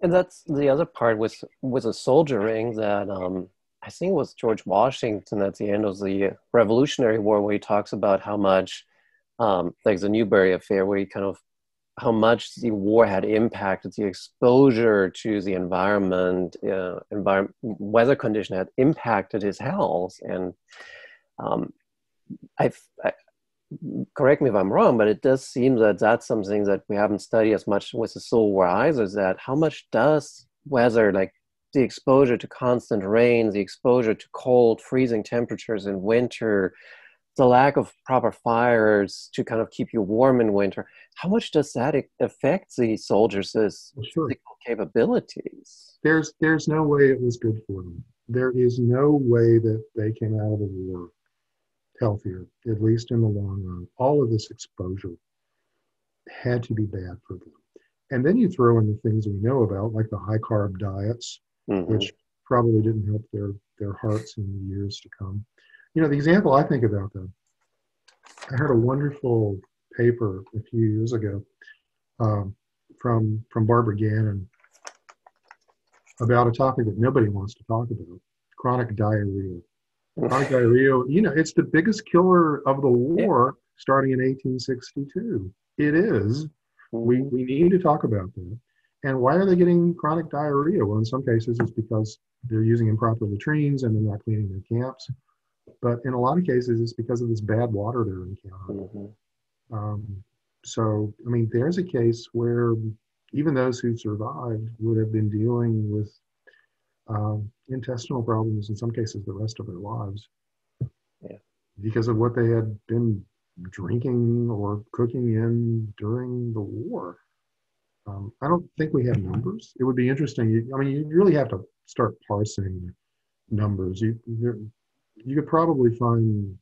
And that's the other part with with the soldiering that um, I think it was George Washington at the end of the Revolutionary War where he talks about how much um, like the Newburgh affair where he kind of how much the war had impacted the exposure to the environment, uh, environment weather condition had impacted his health. And um, I've, I, correct me if I'm wrong, but it does seem that that's something that we haven't studied as much with the War either. Is that how much does weather, like the exposure to constant rain, the exposure to cold, freezing temperatures in winter, the lack of proper fires to kind of keep you warm in winter, how much does that affect the soldiers' sure. physical capabilities? There's there's no way it was good for them. There is no way that they came out of the war healthier, at least in the long run. All of this exposure had to be bad for them. And then you throw in the things we know about, like the high carb diets, mm-hmm. which probably didn't help their, their hearts in the years to come. You know, the example I think about them, I heard a wonderful paper a few years ago um, from, from Barbara Gannon about a topic that nobody wants to talk about chronic diarrhea. Chronic diarrhea, you know, it's the biggest killer of the war starting in 1862. It is. We, mm-hmm. we need to talk about that. And why are they getting chronic diarrhea? Well, in some cases, it's because they're using improper latrines and they're not cleaning their camps. But in a lot of cases, it's because of this bad water they're encountering. Mm-hmm. Um, so, I mean, there's a case where even those who survived would have been dealing with um, intestinal problems, in some cases, the rest of their lives. Yeah. Because of what they had been drinking or cooking in during the war. Um, I don't think we have numbers. It would be interesting. I mean, you really have to start parsing numbers. You you could probably find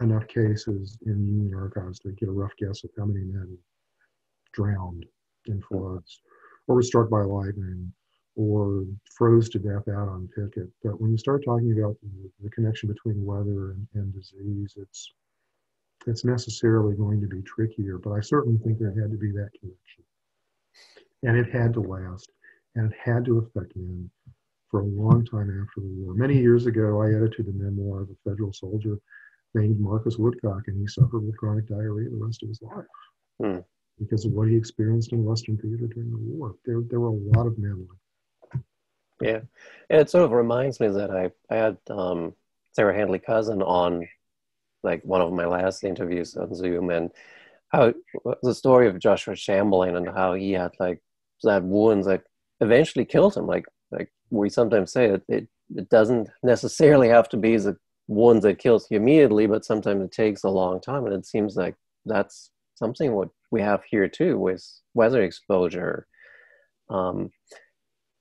enough cases in Union archives to get a rough guess of how many men drowned in floods, or were struck by lightning, or froze to death out on picket. But when you start talking about the, the connection between weather and, and disease, it's it's necessarily going to be trickier. But I certainly think there had to be that connection and it had to last, and it had to affect men for a long time after the war. Many years ago, I edited a memoir of a federal soldier named Marcus Woodcock, and he suffered with chronic diarrhea the rest of his life hmm. because of what he experienced in Western theater during the war. There, there were a lot of men like yeah, it sort of reminds me that I, I had um, Sarah Handley Cousin on like one of my last interviews on Zoom, and how the story of Joshua Chamberlain and how he had like that wounds that eventually killed him. Like like we sometimes say it, it, it doesn't necessarily have to be the wounds that kills you immediately, but sometimes it takes a long time. And it seems like that's something what we have here too with weather exposure. Um,